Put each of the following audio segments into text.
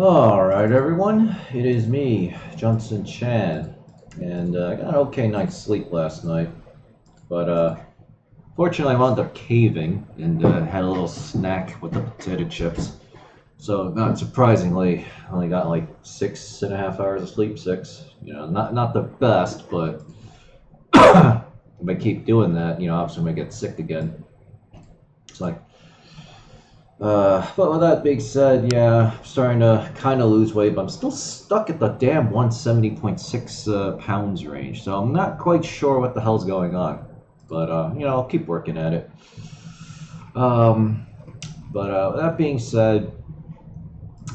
Alright, everyone. It is me, Junson Chan. And uh, I got an okay night's sleep last night. But, uh, fortunately, I wound up caving and uh, had a little snack with the potato chips. So, not surprisingly, I only got like six and a half hours of sleep. Six. You know, not, not the best, but if I keep doing that, you know, obviously I'm going to get sick again. It's like, uh, but with that being said, yeah, I'm starting to kind of lose weight, but I'm still stuck at the damn 170.6 uh, pounds range. So I'm not quite sure what the hell's going on. But, uh, you know, I'll keep working at it. Um, but uh, that being said,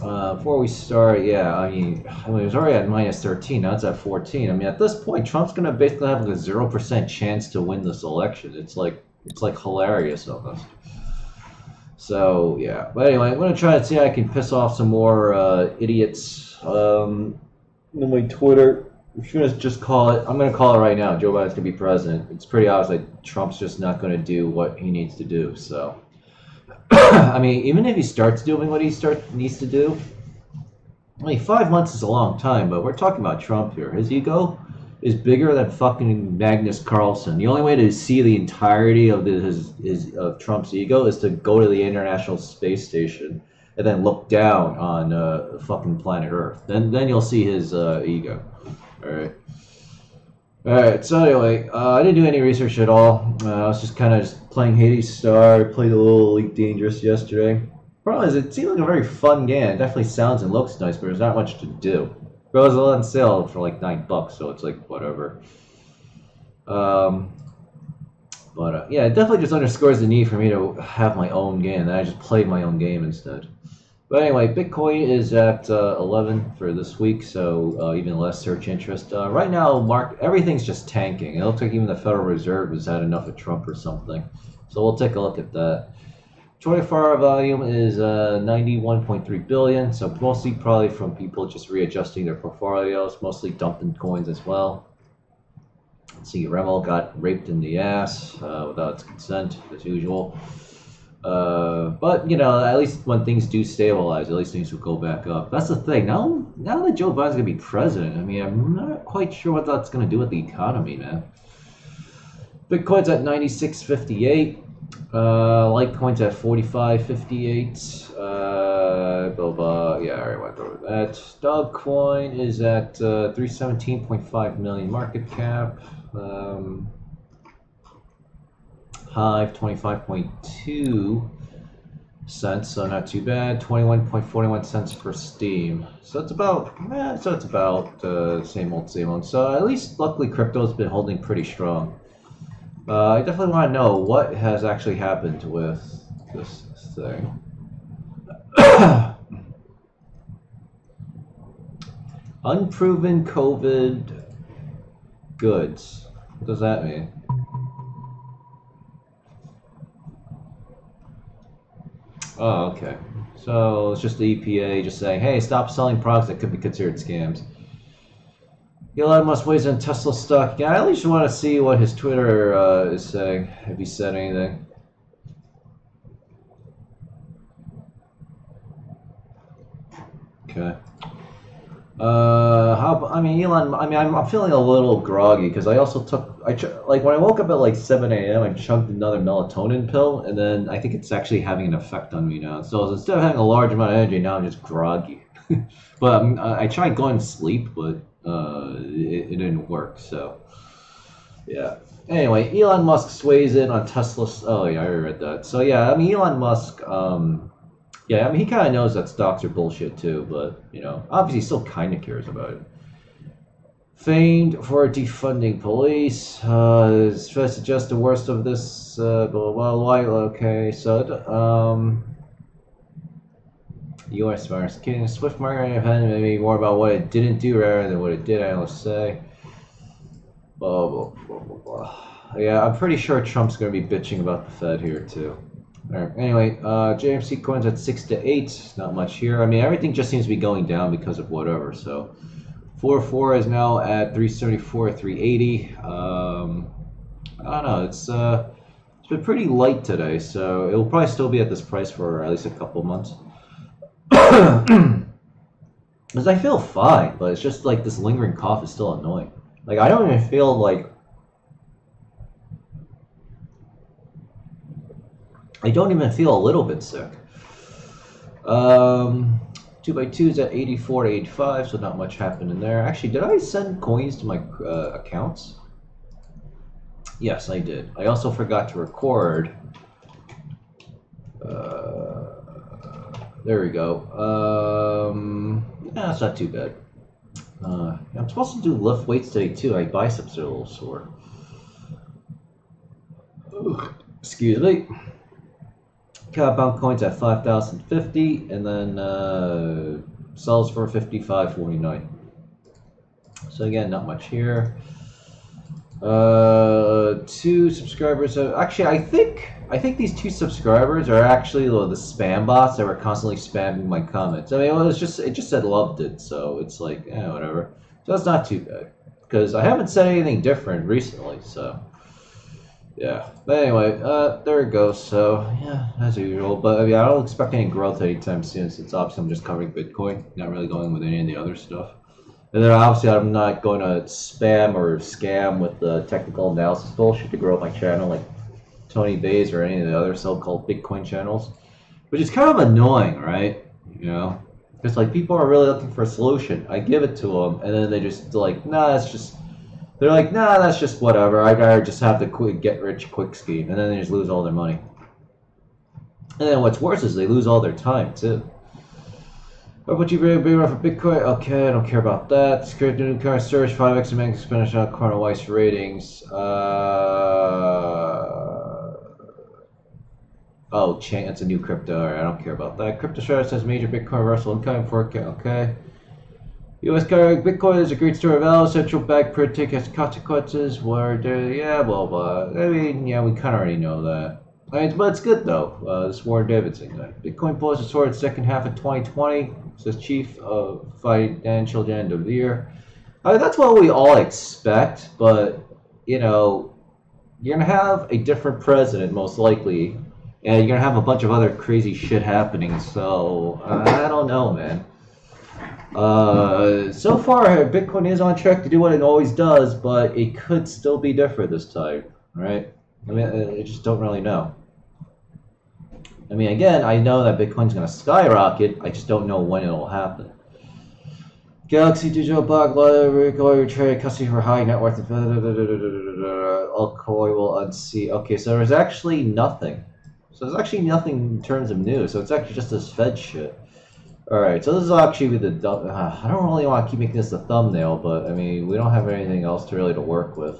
uh, before we start, yeah, I mean, I mean, it was already at minus 13, now it's at 14. I mean, at this point, Trump's going to basically have like a 0% chance to win this election. It's like, it's like hilarious almost. So yeah, but anyway, I'm gonna try to see how I can piss off some more uh, idiots um, on my Twitter. I'm gonna just call it. I'm gonna call it right now. Joe Biden's gonna be president. It's pretty obvious that Trump's just not gonna do what he needs to do. So, I mean, even if he starts doing what he start needs to do, I mean, five months is a long time. But we're talking about Trump here. His ego is bigger than fucking Magnus Carlsen. The only way to see the entirety of the, his, his of Trump's ego is to go to the International Space Station and then look down on uh, fucking planet Earth. Then then you'll see his uh, ego. All right. All right. So anyway, uh, I didn't do any research at all. Uh, I was just kind of playing Hades Star. Played a little Elite Dangerous yesterday. Problem is, it seemed like a very fun game. It definitely sounds and looks nice, but there's not much to do. But it was on sale for like nine bucks, so it's like whatever. Um, but uh, yeah, it definitely just underscores the need for me to have my own game. And I just played my own game instead. But anyway, Bitcoin is at uh, 11 for this week, so uh, even less search interest. Uh, right now, Mark, everything's just tanking. It looks like even the Federal Reserve has had enough of Trump or something. So we'll take a look at that. 24-hour volume is uh, 91.3 billion, so mostly probably from people just readjusting their portfolios, mostly dumping coins as well. Let's see, Remmel got raped in the ass uh, without its consent, as usual. Uh, but you know, at least when things do stabilize, at least things will go back up. That's the thing. Now, now that Joe Biden's gonna be president, I mean, I'm not quite sure what that's gonna do with the economy, man. Bitcoin's at 96.58. Uh, Litecoin's at 45.58. Uh, blah. Yeah, I already went over that. Dogecoin is at uh, 317.5 million market cap. Um, Hive 25.2 cents, so not too bad. 21.41 cents for Steem. So it's about, eh, so it's about uh, same old, same old. So at least, luckily, crypto's been holding pretty strong. Uh, I definitely want to know what has actually happened with this thing. Unproven COVID goods. What does that mean? Oh, okay. So it's just the EPA just saying, hey, stop selling products that could be considered scams. Elon Musk weighs in Tesla stock. Yeah, I at least want to see what his Twitter uh, is saying, Have he said anything. Okay. Uh, how? I mean, Elon. I mean, I'm, I'm feeling a little groggy because I also took. I like when I woke up at like 7 a.m. I chugged another melatonin pill, and then I think it's actually having an effect on me now. So instead of having a large amount of energy, now I'm just groggy. but um, I tried going to sleep, but uh, it, it, didn't work. So, yeah. Anyway, Elon Musk sways in on Tesla. Oh yeah, I read that. So yeah, I mean Elon Musk. Um, yeah, I mean he kind of knows that stocks are bullshit too, but you know, obviously he still kind of cares about it. Famed for defunding police. Uh, to suggest the worst of this. Uh, blah, blah, blah, okay, so um, U.S. virus. Kidding. Swift marketing had maybe more about what it didn't do rather than what it did. I will say. Blah blah blah blah blah. Yeah, I'm pretty sure Trump's going to be bitching about the Fed here too. All right. Anyway, uh, JMC coins at six to eight. Not much here. I mean, everything just seems to be going down because of whatever. So, four four is now at 374, 380. Um, I don't know. It's uh, it's been pretty light today, so it will probably still be at this price for at least a couple months. Because I feel fine, but it's just like this lingering cough is still annoying. Like I don't even feel like I don't even feel a little bit sick. Um, two by two is at 84 to 85, so not much happened in there. Actually, did I send coins to my uh, accounts? Yes, I did. I also forgot to record. Uh, there we go. Um, yeah, that's not too bad. Uh, I'm supposed to do lift weights today too. My biceps are a little sore. Excuse me. Compound coins at 5,050 and then uh, sells for 55.49. So again, not much here. Uh, two subscribers. Have, actually, I think I think these two subscribers are actually the, spam bots that were constantly spamming my comments. I mean, it was just it just said loved it, so it's like, eh, whatever. So that's not too bad because I haven't said anything different recently. So yeah. But anyway, uh, there it goes. So yeah, as usual. But I mean, I don't expect any growth anytime soon since obviously I'm just covering Bitcoin, not really going with any of the other stuff. And then obviously I'm not going to spam or scam with the technical analysis bullshit to grow my channel like Tone Vays or any of the other so-called Bitcoin channels, which is kind of annoying, right? You know, because like people are really looking for a solution. I give it to them, and then they just like, nah, that's just. They're like, nah, that's just whatever. I gotta just have the quick get rich quick scheme, and then they just lose all their money. And then what's worse is they lose all their time too. What would you be be for Bitcoin? Okay, I don't care about that. Script new current search, 5x and max exponential corner Weiss ratings. Uh, oh, chain, that's a new crypto. Right, I don't care about that. Crypto strategy says major Bitcoin reversal income forecast. Okay. U.S. Bitcoin is a great story of value. Central bank predict has consequences. Where there, yeah, blah blah. I mean, yeah, we kind of already know that. I mean, but it's good though. Uh, this Warren Davidson guy. Bitcoin pulls its sword second half of 2020 says chief of financial end of the year. I mean, that's what we all expect, but you know, you're gonna have a different president most likely, and you're gonna have a bunch of other crazy shit happening. So I don't know, man. Uh, so far, Bitcoin is on track to do what it always does, but it could still be different this time, right? I mean, I just don't really know. I mean, again, I know that Bitcoin's going to skyrocket. I just don't know when it'll happen. Galaxy Digital Block, Lawyer Trade, Custody for High Net Worth. Alcoy will unsee. Okay, so there's actually nothing. So there's actually nothing in terms of news. So it's actually just this Fed shit. Alright, so this is actually the. Uh, I don't really want to keep making this a thumbnail, but I mean, we don't have anything else to really to work with.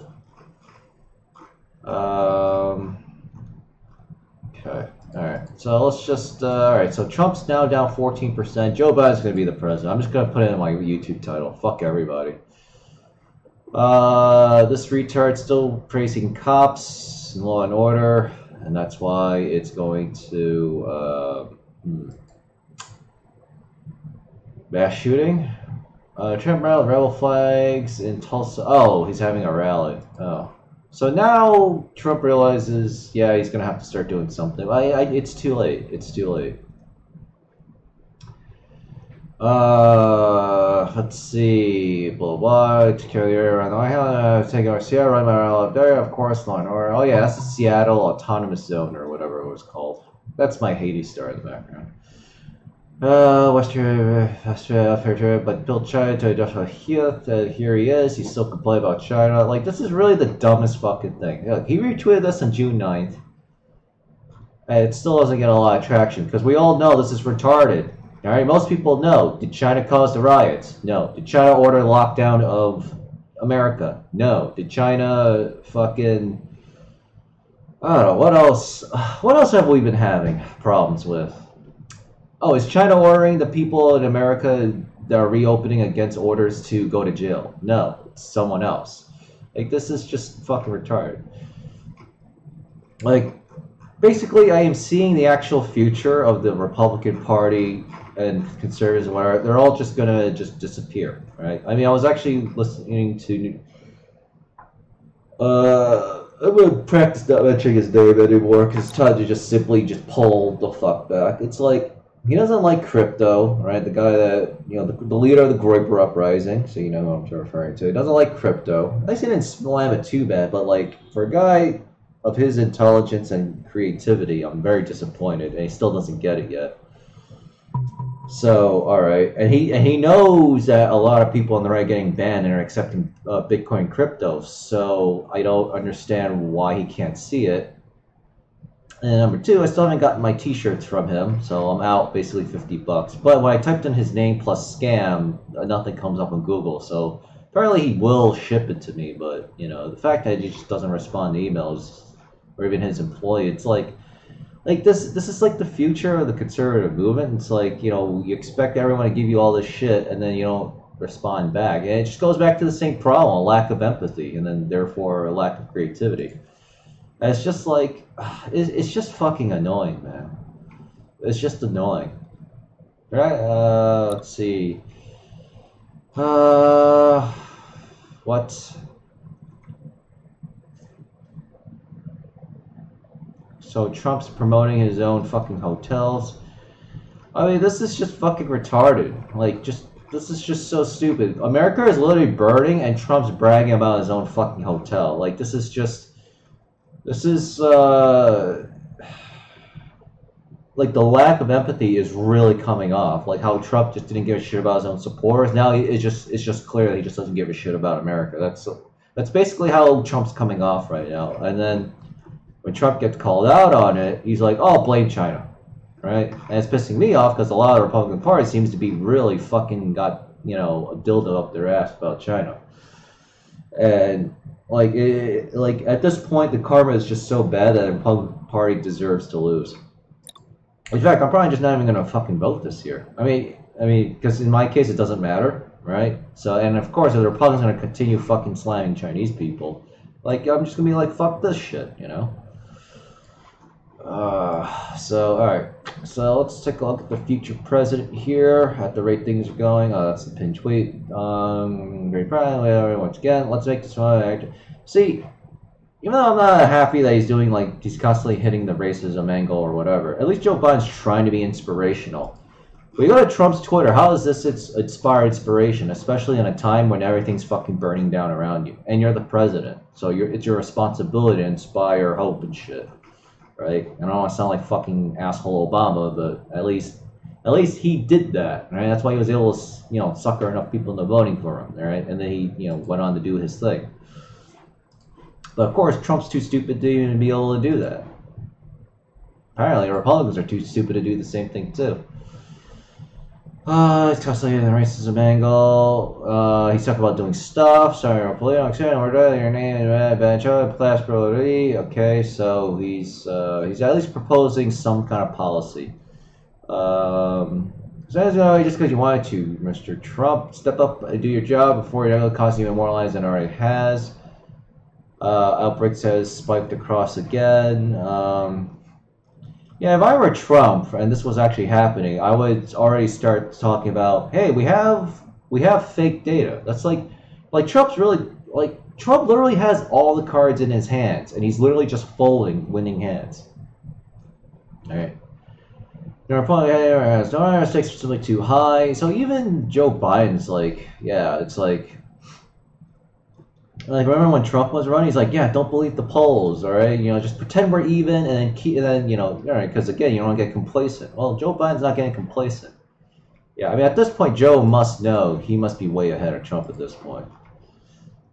Um. Okay. All right. So let's just. Uh, all right. So Trump's now down 14%. Joe Biden's going to be the president. I'm just going to put it in my YouTube title. Fuck everybody. Uh, this retard still praising cops and law and order, and that's why it's going to. Uh, hmm. Mass shooting. Uh, Trump rally rebel flags in Tulsa. Oh, he's having a rally. Oh. So now Trump realizes, yeah, he's gonna have to start doing something. I, I it's too late. It's too late. Uh, let's see. Blah blah. To carry around House, take our Sierra, run my up there. Of course, and order. Oh yeah, that's the Seattle Autonomous Zone or whatever it was called. That's my Hades Star in the background. Uh, Western, Australia, fair trade, but built China to industrial here. Uh, here he is. He's still complaining about China. Like, this is really the dumbest fucking thing. Look, he retweeted this on June 9th. And it still doesn't get a lot of traction because we all know this is retarded. All right, most people know. Did China cause the riots? No. Did China order lockdown of America? No. Did China fucking I don't know what else. What else have we been having problems with? Oh, is China ordering the people in America that are reopening against orders to go to jail? No, it's someone else. Like this is just fucking retarded. Like basically I am seeing the actual future of the Republican Party and conservatives where they're all just gonna just disappear, right? I mean I was actually listening to uh I would practice not mentioning his name anymore because it's time to just simply just pull the fuck back. It's like he doesn't like crypto, right? The guy that you know, the, the leader of the Groyper uprising. So you know who I'm referring to. He doesn't like crypto. At least he didn't slam it too bad, but like for a guy of his intelligence and creativity, I'm very disappointed, and he still doesn't get it yet. So, all right, and he and he knows that a lot of people on the right are getting banned and are accepting uh, Bitcoin crypto. So I don't understand why he can't see it. And number two, I still haven't gotten my T-shirts from him, so I'm out basically fifty bucks. But when I typed in his name plus scam, uh, nothing comes up on Google. So apparently he will ship it to me. But you know, the fact that he just doesn't respond to emails or even his employee, it's like like this this is like the future of the conservative movement. It's like, you know, you expect everyone to give you all this shit and then you don't respond back. And it just goes back to the same problem, a lack of empathy and then therefore a lack of creativity. And it's just like it's, it's just fucking annoying, man. It's just annoying. Right? Uh, let's see. Uh, what? So Trump's promoting his own fucking hotels. I mean, this is just fucking retarded. Like, just this is just so stupid. America is literally burning, and Trump's bragging about his own fucking hotel. Like, this is just, this is uh, like the lack of empathy is really coming off. Like how Trump just didn't give a shit about his own supporters. Now it's just it's just clear that he just doesn't give a shit about America. That's that's basically how Trump's coming off right now. And then when Trump gets called out on it, he's like, "Oh, blame China," right? And it's pissing me off because a lot of the Republican Party seems to be really fucking got you know a dildo up their ass about China, and like it, like at this point, the karma is just so bad that the Republican Party deserves to lose. In fact, I'm probably just not even gonna fucking vote this year. I mean, I mean, because in my case, it doesn't matter, right? So, and of course, if the Republicans are gonna continue fucking slamming Chinese people, like I'm just gonna be like, fuck this shit, you know? Uh, so, all right. So let's take a look at the future president here. At the rate things are going. Oh, that's the pin tweet. Um, very proud. Once again, let's make this one. See, even though I'm not happy that he's doing like he's constantly hitting the racism angle or whatever, at least Joe Biden's trying to be inspirational. We go to Trump's Twitter. How does this its inspire inspiration, especially in a time when everything's fucking burning down around you and you're the president? So it's your responsibility to inspire hope and shit right? I don't want to sound like fucking asshole Obama, but at least at least he did that, right? That's why he was able to, you know, sucker enough people into voting for him, right? And then he, you know, went on to do his thing. But of course, Trump's too stupid to even be able to do that. Apparently, Republicans are too stupid to do the same thing too. Uh, he's constantly the racism angle. Uh, he's talking about doing stuff. Sorry. Order your name, class probability. Okay, so he's uh, he's at least proposing some kind of policy. Um, you know, just because you wanted to, Mr. Trump, step up and do your job before it costs you more lives than it already has. Uh, outbreak says spiked across again. Um, yeah, if I were Trump and this was actually happening, I would already start talking about, hey, we have we have fake data. That's like like Trump's really like Trump literally has all the cards in his hands and he's literally just folding winning hands. All right. Your opponent has no stakes simply too high. So even Joe Biden's like, yeah, it's like like remember when Trump was running? He's like, yeah, don't believe the polls, all right? You know, just pretend we're even, and then keep, and then you know, all right? Because again, you don't get complacent. Well, Joe Biden's not getting complacent. Yeah, I mean, at this point, Joe must know he must be way ahead of Trump at this point.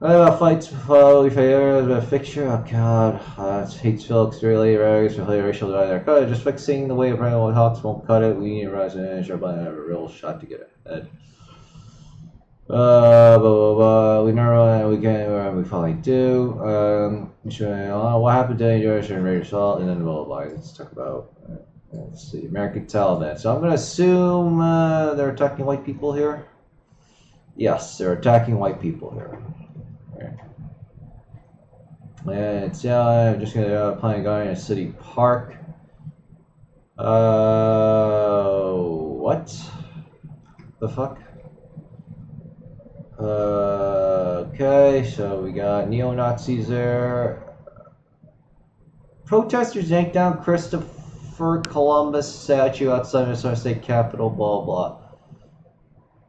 Uh, fights for the fixture. Oh God, uh, hates Phillips really rags for racial divide. There, just fixing the way of Hawks won't cut it. We need to rise and Joe Biden have a real shot to get ahead. Uh, blah, blah, blah. We know we can, uh, we finally do. Um, uh, what happened to duration rate assault, and then blah, blah, blah. Let's talk about, uh, let's see, American Taliban. So I'm to assume uh, they're attacking white people here. Yes, they're attacking white people here. And it's, yeah, I'm just to uh, play a guy in a city park. Uh, what? The fuck? Uh, okay, so we got neo-Nazis there. Protesters yanked down Christopher Columbus statue outside Minnesota State Capitol, blah blah.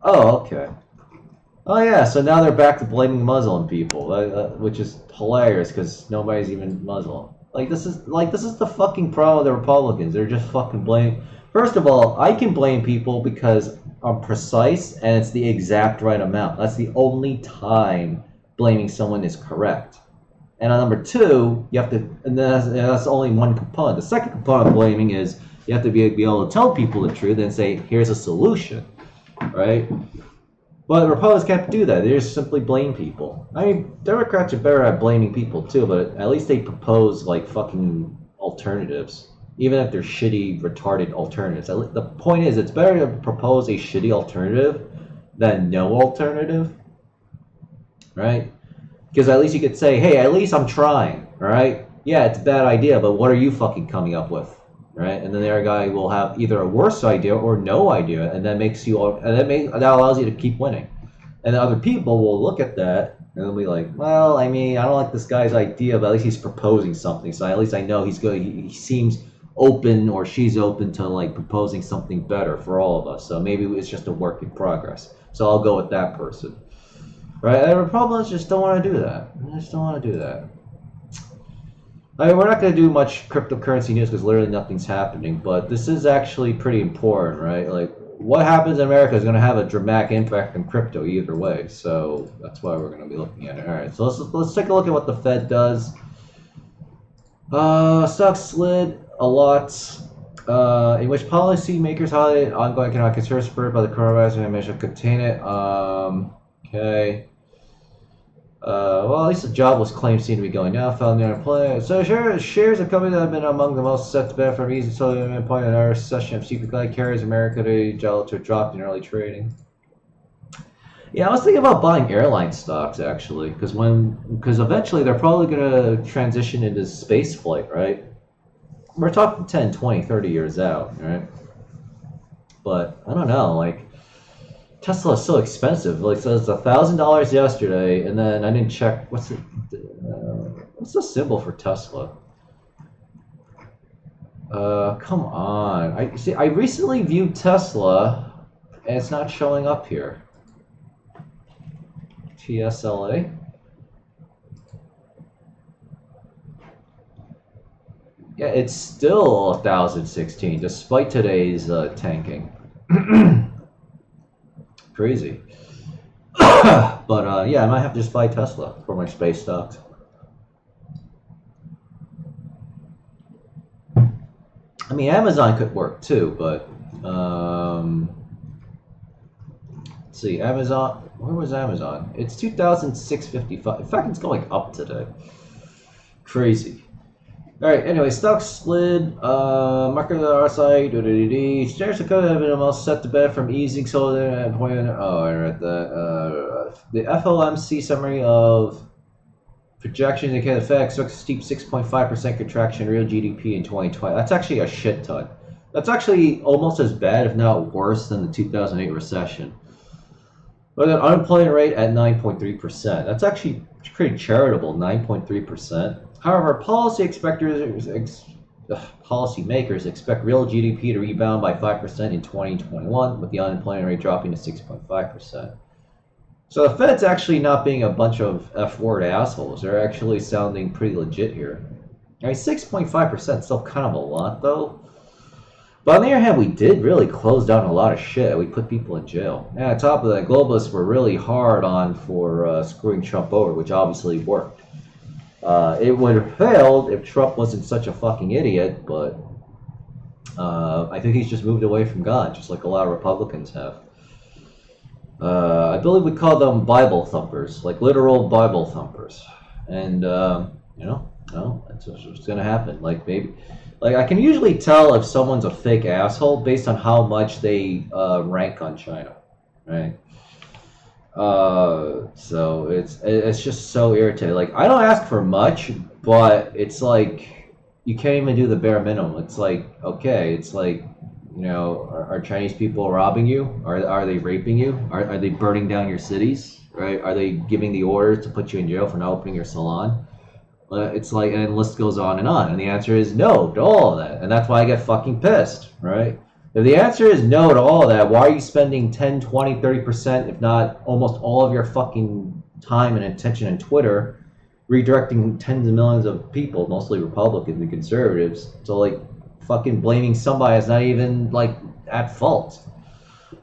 Oh, okay. Oh yeah, so now they're back to blaming Muslim people, which is hilarious because nobody's even Muslim. Like this is like this is the fucking problem with the Republicans. They're just fucking blame. First of all, I can blame people because I'm precise and it's the exact right amount. That's the only time blaming someone is correct. And on number two, you have to, and that's, that's only one component. The second component of blaming is you have to be, be able to tell people the truth and say, here's a solution, right? But Republicans can't do that. They just simply blame people. I mean, Democrats are better at blaming people too, but at least they propose like fucking alternatives, even if they're shitty, retarded alternatives. The point is, it's better to propose a shitty alternative than no alternative, right? Because at least you could say, hey, at least I'm trying, right? Yeah, it's a bad idea, but what are you fucking coming up with? right? And then the other guy will have either a worse idea or no idea, and that makes you and that makes that allows you to keep winning. And other people will look at that and they'll be like, well, I mean, I don't like this guy's idea, but at least he's proposing something. So at least I know he's good. He, he seems open or she's open to like proposing something better for all of us. So maybe it's just a work in progress. So I'll go with that person. Right? And Republicans just don't want to do that. They just don't want to do that. I mean, we're not going to do much cryptocurrency news because literally nothing's happening, but this is actually pretty important, right? Like, what happens in America is going to have a dramatic impact on crypto either way. So that's why we're going to be looking at it. All right, so let's let's take a look at what the Fed does. Uh, stocks slid a lot, uh, in which policymakers highlighted ongoing economic concerns spurred by the coronavirus and measure contain it. Um, okay. Uh, well, at least the jobless claims seem to be going down. Found the unemployment. So shares, shares of companies that have been among the most set to benefit from easy so unemployment in our recession of secret glide carriers America to to dropped in early trading. Yeah, I was thinking about buying airline stocks actually, because when because eventually they're probably going to transition into space flight, right? We're talking 10, 20, 30 years out, right? But I don't know, like Tesla is so expensive. Like, so it's a thousand dollars yesterday, and then I didn't check. What's it? Uh, what's the symbol for Tesla? Uh, come on. I see. I recently viewed Tesla, and it's not showing up here. TSLA. Yeah, it's still 1016 despite today's uh, tanking. crazy. but uh, yeah, I might have to just buy Tesla for my space stocks. I mean, Amazon could work too, but um, let's see, Amazon. Where was Amazon? It's two thousand six fifty five. In fact, it's going up today. Crazy. All right. Anyway, stocks slid. Uh, market on our side. Shares of code have been almost set to bed from easing solar and point. Oh, I read that. Uh, the FOMC summary of projections indicate the Fed expects a steep 6.5% contraction real GDP in 2020. That's actually a shit ton. That's actually almost as bad, if not worse, than the 2008 recession. With an unemployment rate at 9.3%. That's actually pretty charitable, 9.3%. However, policy expectors, ex, policymakers expect real GDP to rebound by 5% in 2021, with the unemployment rate dropping to 6.5%. So the Fed's actually not being a bunch of F-word assholes. They're actually sounding pretty legit here. I mean, 6.5% is still kind of a lot, though. But on the other hand, we did really close down a lot of shit. We put people in jail. And on top of that, globalists were really hard on for uh, screwing Trump over, which obviously worked. Uh, it would have failed if Trump wasn't such a fucking idiot, but uh, I think he's just moved away from God, just like a lot of Republicans have. Uh, I believe we call them Bible thumpers, like literal Bible thumpers. And, um, you know, no, that's what's going to happen. Like, maybe, like, I can usually tell if someone's a fake asshole based on how much they uh, rank on China, right? Uh, so it's it's just so irritating. Like I don't ask for much, but it's like you can't even do the bare minimum. It's like okay, it's like you know, are, are Chinese people robbing you? Are are they raping you? Are are they burning down your cities? Right? Are they giving the orders to put you in jail for not opening your salon? Uh, it's like, and the list goes on and on. And the answer is no to all of that. And that's why I get fucking pissed, right? If the answer is no to all of that, why are you spending 10, 20, 30%, if not almost all of your fucking time and attention on Twitter, redirecting tens of millions of people, mostly Republicans and conservatives, to like fucking blaming somebody that's not even like at fault?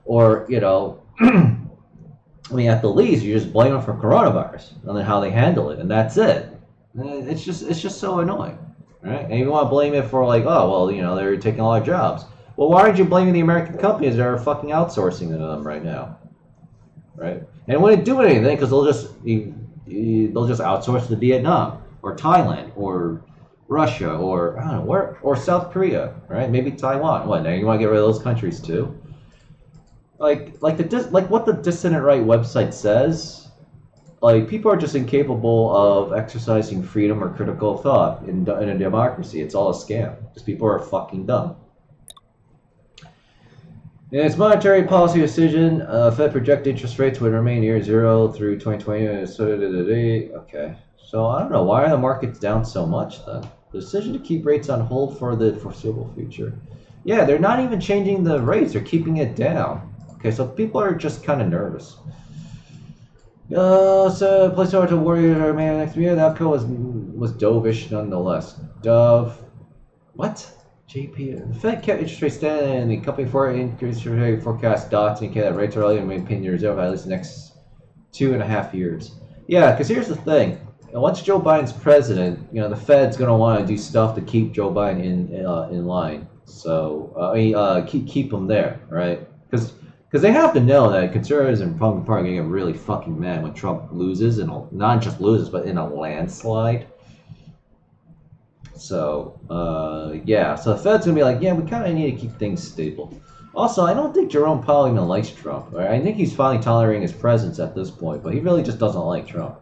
Or, you know, I mean, at the least, you just blame them for coronavirus and then how they handle it, and that's it. It's just it's just so annoying, right? And you want to blame it for like, oh well, you know, they're taking all our jobs. Well, why aren't you blaming the American companies that are fucking outsourcing to them right now, right? And it wouldn't do anything because they'll just you, you, they'll just outsource to Vietnam or Thailand or Russia or I don't know where or South Korea, right? Maybe Taiwan. What now? You want to get rid of those countries too? Like like the like what the dissident right website says like people are just incapable of exercising freedom or critical thought in, in a democracy. It's all a scam. Because people are fucking dumb. In its monetary policy decision, uh, Fed projected interest rates would remain near zero through 2020. Okay, so I don't know why are the markets down so much then? The decision to keep rates on hold for the foreseeable future. Yeah, they're not even changing the rates; they're keeping it down. Okay, so people are just kind of nervous. Uh, so placeholder to Warrior Man next year. The outcome was was dovish nonetheless. Dove, what? JP. The Fed kept interest rates steady, and the company for increased rate forecast dots indicate that rates are likely to maintain near zero for at least the next two and a half years. Yeah, because here's the thing. Once Joe Biden's president, you know the Fed's gonna want to do stuff to keep Joe Biden in uh, in line. So uh, I mean, uh, keep keep him there, right? Because because they have to know that conservatives and Republican Party are going to get really fucking mad when Trump loses, and not just loses, but in a landslide. So, uh, yeah. So the Fed's going to be like, yeah, we kind of need to keep things stable. Also, I don't think Jerome Powell even likes Trump. Right? I think he's finally tolerating his presence at this point, but he really just doesn't like Trump.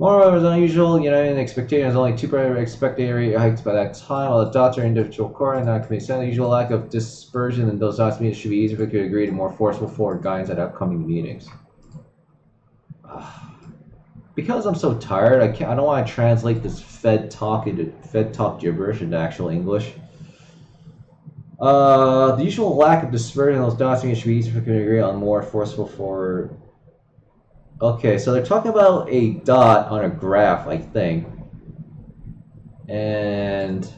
Moreover, it's unusual, you know, in expectation there's only two expected rate hikes by that time, while the dots are individual core and not sent. The usual lack of dispersion in those dots means it should be easier if we could agree to more forceful forward guidance at upcoming meetings. Because I'm so tired, I can't. I don't want to translate this Fed talk into Fed talk gibberish into actual English. Uh, the usual lack of dispersion in those it should be easier could agree on more forceful forward Okay, so they're talking about a dot on a graph, I think. And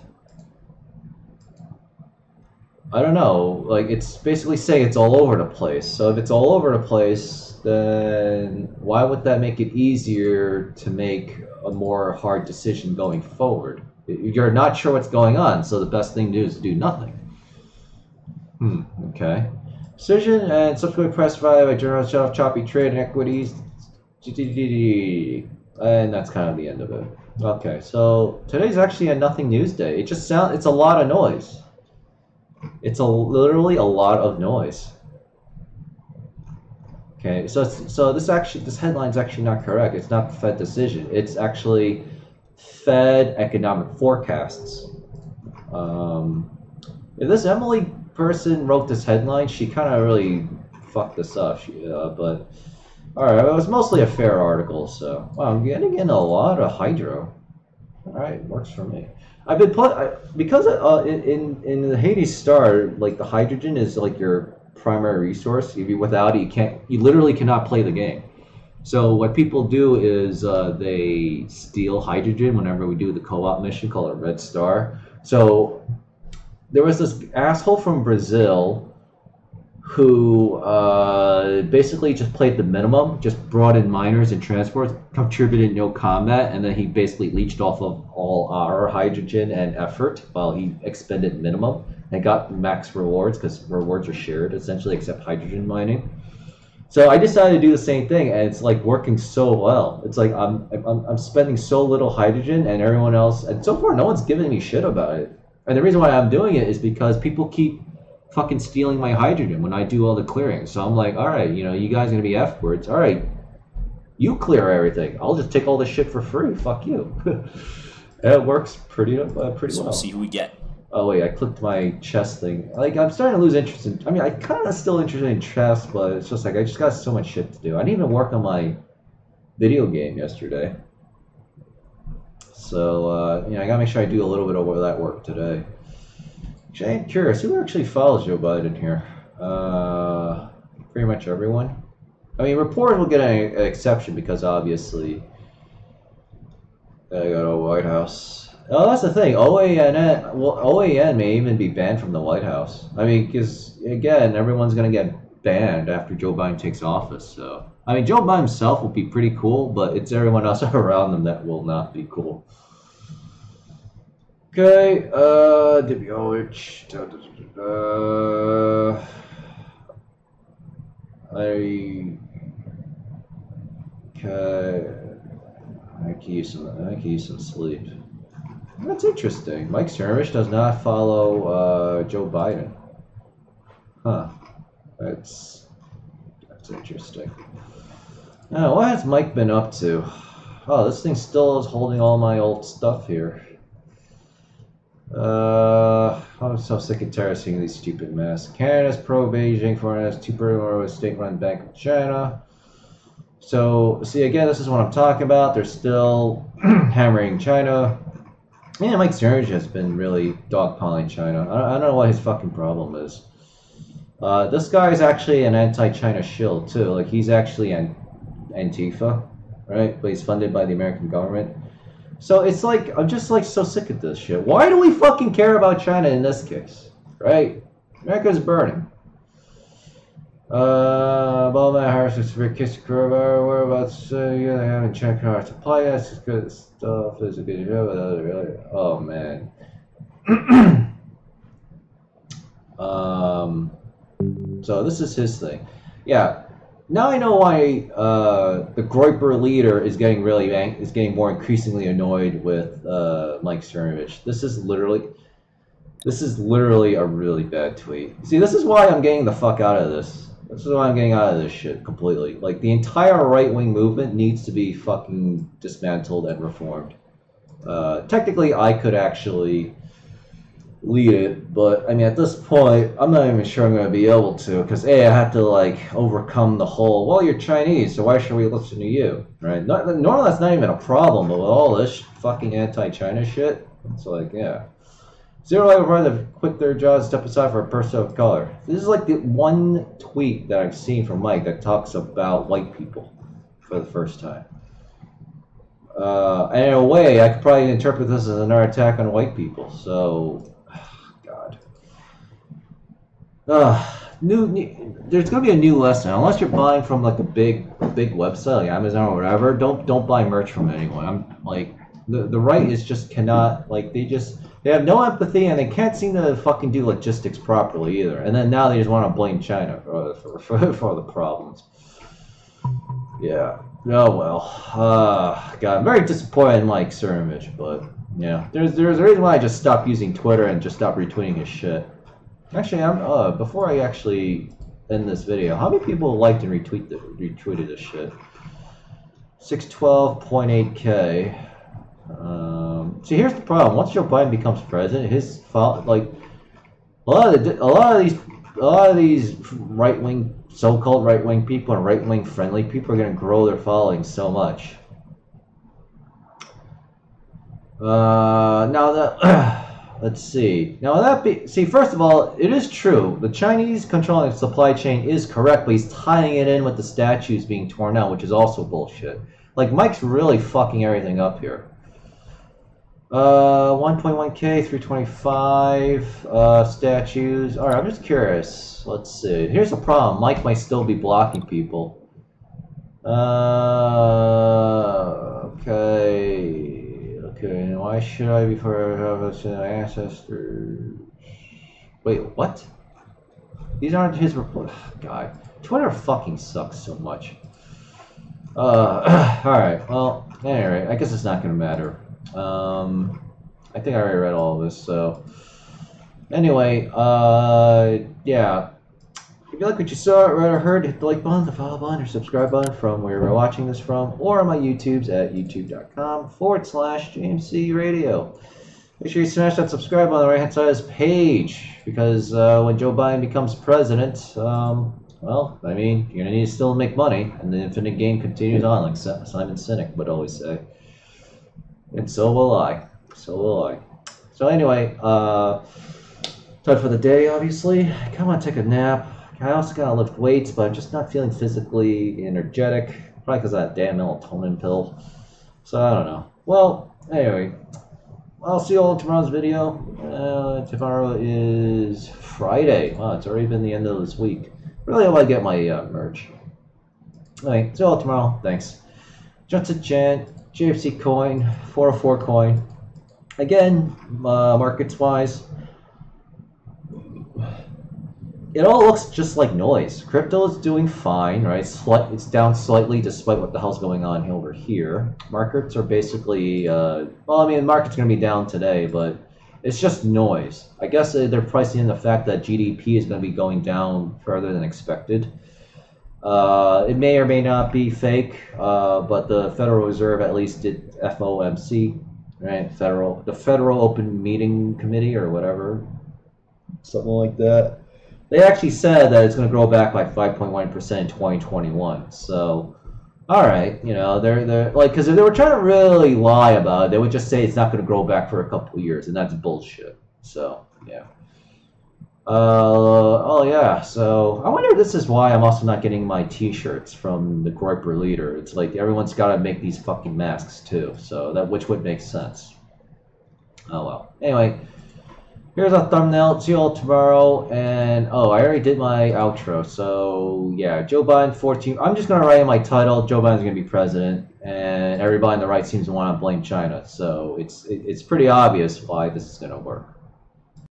I don't know, like it's basically saying it's all over the place. So if it's all over the place, then why would that make it easier to make a more hard decision going forward? You're not sure what's going on, so the best thing to do is do nothing. Hmm, okay. Decision and subsequent press by General Shelf Choppy Trade and Equities and that's kind of the end of it. Okay, so today's actually a nothing news day. It just sounds it's a lot of noise. It's a literally a lot of noise. Okay, so so this actually this headline is actually not correct. It's not the Fed decision. It's actually Fed economic forecasts. Um, if this Emily person wrote this headline, she kind of really fucked this up. She, uh, but Alright, it was mostly a fair article, so... Wow, I'm getting in a lot of hydro. Alright, works for me. I've been. I, because uh, in, in the Hades Star, like, the hydrogen is, like, your primary resource. If you, without it, you can't... You literally cannot play the game. So what people do is uh, they steal hydrogen whenever we do the co-op mission called a Red Star. So there was this asshole from Brazil who uh, basically just played the minimum, just brought in miners and transports, contributed no combat, and then he basically leached off of all our hydrogen and effort while he expended minimum and got max rewards because rewards are shared essentially, except hydrogen mining. So I decided to do the same thing, and it's like working so well. It's like I'm, I'm I'm spending so little hydrogen, and everyone else, and so far no one's giving me shit about it. And the reason why I'm doing it is because people keep fucking stealing my hydrogen when I do all the clearing. So I'm like, all right, you know, you guys are gonna be F words. All right, you clear everything. I'll just take all this shit for free. Fuck you. it works pretty uh, pretty so well. we'll see who we get. Oh wait, I clicked my chess thing. Like I'm starting to lose interest in. I mean, I kind of still interested in chess, but it's just like I just got so much shit to do. I didn't even work on my video game yesterday. So, uh, you know, I gotta make sure I do a little bit of that work today. I'm curious, who actually follows Joe Biden here? Uh, pretty much everyone. I mean, reporters will get an, exception because obviously they go to the White House. Oh, that's the thing. OAN, well, OAN may even be banned from the White House. I mean, because again, everyone's gonna get banned after Joe Biden takes office. So, I mean, Joe Biden himself will be pretty cool, but it's everyone else around him that will not be cool. Okay, uh, DBOH, uh, I, okay, I can use some, I can use some sleep. That's interesting. Mike Cernovich does not follow uh, Joe Biden. Huh. That's that's interesting. Now, what has Mike been up to? Oh, this thing still is holding all my old stuff here. Uh, I'm so sick of seeing these stupid mess. Canada's pro Beijing, foreign has two per state-run Bank of China. So, see, again, this is what I'm talking about. They're still hammering China. Yeah, Mike Cernovich has been really dogpiling China. I, I don't know what his fucking problem is. Uh, this guy is actually an anti-China shill too. Like he's actually an Antifa, right? But he's funded by the American government. So it's like I'm just like so sick of this shit. Why do we fucking care about China in this case, right? America's burning. Uh, Obama Harris is for Kiss Coronavirus. Whereabouts? Uh, yeah, they haven't checked our supply. That's just good stuff. There's a good show. But really, oh man. um. So this is his thing. Yeah. Now I know why uh, the Groyper leader is getting really is getting more increasingly annoyed with uh, Mike Cernovich. This is literally, this is literally a really bad tweet. See, this is why I'm getting the fuck out of this. This is why I'm getting out of this shit completely. Like the entire right wing movement needs to be fucking dismantled and reformed. Uh, technically, I could actually lead it, but I mean, at this point, I'm not even sure I'm going to be able to, because A, I have to like overcome the whole, well, you're Chinese, so why should we listen to you, right? Not, normally, that's not even a problem, but with all this fucking anti-China shit, it's like, yeah. Zero level brother quit their jobs, step aside for a person of color. This is like the one tweet that I've seen from Mike that talks about white people for the first time. Uh, and in a way, I could probably interpret this as another attack on white people. So. Uh, new, new, there's gonna be a new lesson. Unless you're buying from like a big, big website like Amazon or whatever, don't don't buy merch from anyone. I'm like the the right is just cannot like they just they have no empathy and they can't seem to fucking do logistics properly either. And then now they just want to blame China for for, for, for the problems. Yeah. Oh well. Uh, God, I'm very disappointed in Mike Cernovich, but yeah, there's there's a reason why I just stopped using Twitter and just stopped retweeting his shit. Actually, I'm uh before I actually end this video, how many people liked and retweet the, retweeted this shit? Six twelve point eight k. Um, see, here's the problem. Once Joe Biden becomes president, his like a lot of the, a lot of these a lot of these right wing so-called right-wing people and right-wing friendly people are going to grow their following so much. Uh, now that let's see. Now that be see first of all, it is true. The Chinese controlling the supply chain is correct, but he's tying it in with the statues being torn down, which is also bullshit. Like Mike's really fucking everything up here. Uh, 1.1k, 325 uh, statues. All right, I'm just curious. Let's see. Here's the problem. Mike might still be blocking people. Uh, okay. Okay, why should I be for have ancestors? Wait, what? These aren't his report. God, Twitter fucking sucks so much. Uh, all right. Well, anyway, I guess it's not gonna matter. Um, I think I already read all of this, so. Anyway, uh, yeah. If you like what you saw, read, or heard, hit the like button, the follow button, or subscribe button from where you're watching this from, or on my YouTubes at youtube.com forward slash JMC Radio. Make sure you smash that subscribe on the right hand side of this page, because uh, when Joe Biden becomes president, um, well, I mean, you're going to need to still make money, and the infinite game continues on, like Simon Sinek would always say. And so will I. So will I. So anyway, uh, time for the day, obviously. Want to take a nap. I also gotta lift weights, but I'm just not feeling physically energetic. Probably because of that damn melatonin pill. So I don't know. Well, anyway, I'll see you all tomorrow's video. Uh, tomorrow is Friday. Wow, it's already been the end of this week. Really hope I get my uh, merch. Alright, see you all tomorrow. Thanks. Junson Chan, JMC coin, 404 coin. Again, uh, markets wise, it all looks just like noise. Crypto is doing fine, right? Slight, it's down slightly despite what the hell's going on over here. Markets are basically, uh, well, I mean, the market's going to be down today, but it's just noise. I guess they're pricing in the fact that GDP is going to be going down further than expected. Uh, it may or may not be fake, uh, but the Federal Reserve at least did FOMC, right? Federal, the Federal Open Meeting Committee or whatever, something like that they actually said that it's going to grow back by 5.1% in 2021. So, all right, you know, they're they're like because if they were trying to really lie about it, they would just say it's not going to grow back for a couple years, and that's bullshit. So, yeah. Uh, oh yeah. So I wonder if this is why I'm also not getting my T-shirts from the corporate leader. It's like everyone's got to make these fucking masks too. So that which would make sense. Oh well. Anyway. Here's a thumbnail. See you all tomorrow. And oh, I already did my outro. So yeah, Joe Biden 14. I'm just gonna write in my title. Joe Biden's gonna be president, and everybody on the right seems to want to blame China. So it's it's pretty obvious why this is gonna work.